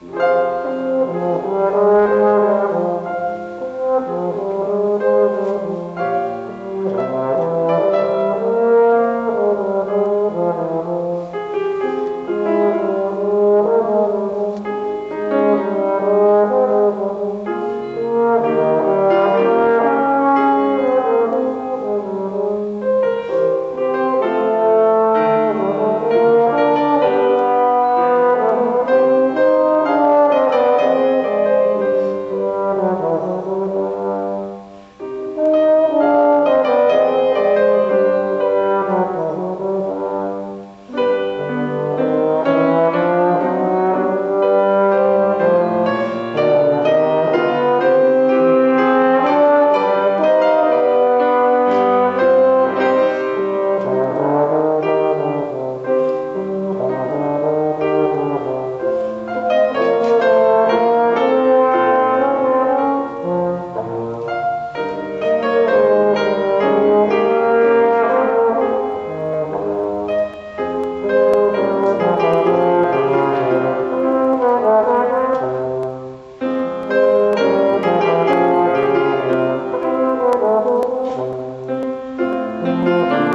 Thank more.